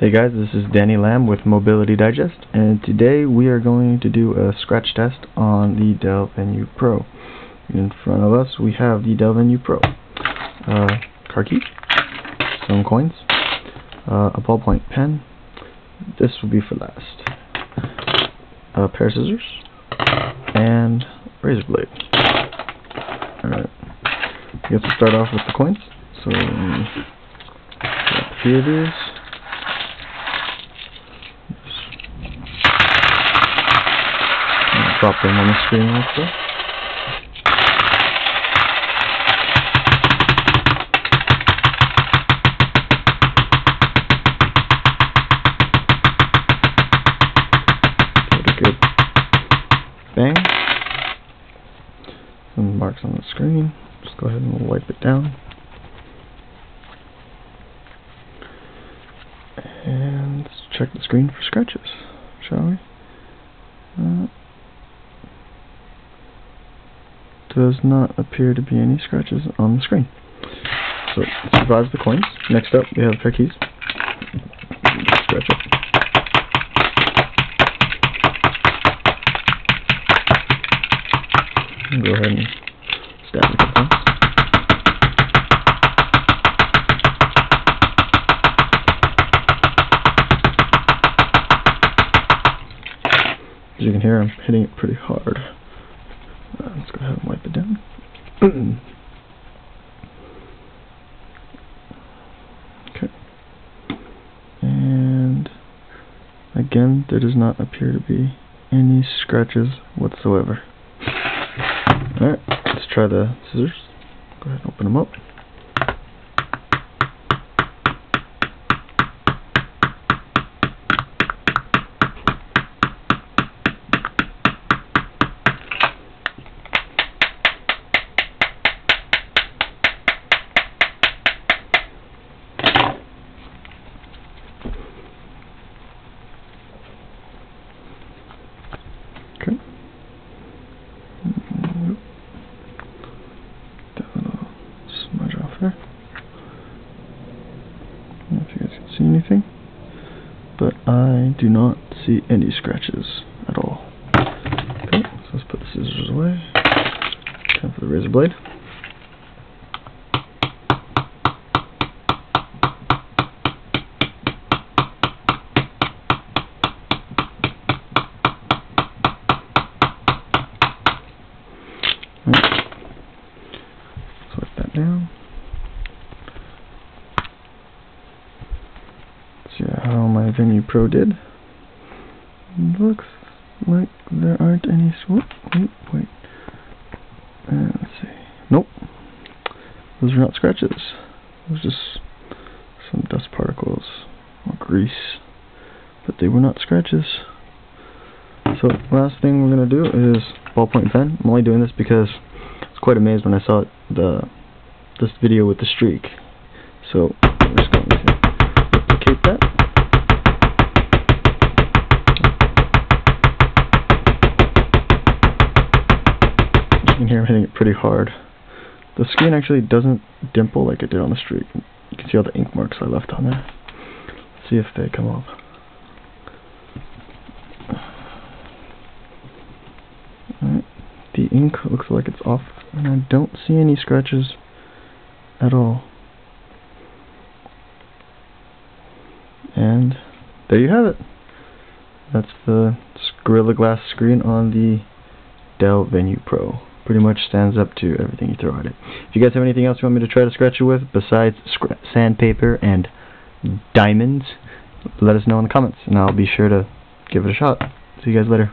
Hey guys, this is Danny Lamb with Mobility Digest, and today we are going to do a scratch test on the Dell Venue Pro. In front of us we have the Dell Venue Pro. Uh, car key, some coins, uh, a ballpoint pen, this will be for last, a pair of scissors, and razor blade. Alright, we have to start off with the coins, so here it is. Drop them on the screen also. Good bang. Some marks on the screen. Just go ahead and wipe it down. And check the screen for scratches, shall we? Uh, does not appear to be any scratches on the screen. So survives the coins. Next up, we have pair keys. Scratch it. Go ahead and stab the coins. As you can hear, I'm hitting it pretty hard. Let's go ahead and wipe it down. okay. And again, there does not appear to be any scratches whatsoever. Alright, let's try the scissors. Go ahead and open them up. Okay. That little smudge off there. I don't know if you guys can see anything, but I do not see any scratches at all. Okay, so let's put the scissors away. Time for the razor blade. Right. Swipe that down. See how my Venue Pro did. Looks like there aren't any. Whoop, wait, wait. Uh, let's see. Nope. Those are not scratches. Those just some dust particles or grease. But they were not scratches. So last thing we're gonna do is ballpoint pen. I'm only doing this because I was quite amazed when I saw the this video with the streak. So I'm just going to Hear I'm hitting it pretty hard. The screen actually doesn't dimple like it did on the streak. You can see all the ink marks I left on there. Let's see if they come up. the ink looks like it's off and I don't see any scratches at all. And there you have it. That's the Gorilla Glass screen on the Dell Venue Pro. Pretty much stands up to everything you throw at it. If you guys have anything else you want me to try to scratch it with besides sandpaper and diamonds, let us know in the comments and I'll be sure to give it a shot. See you guys later.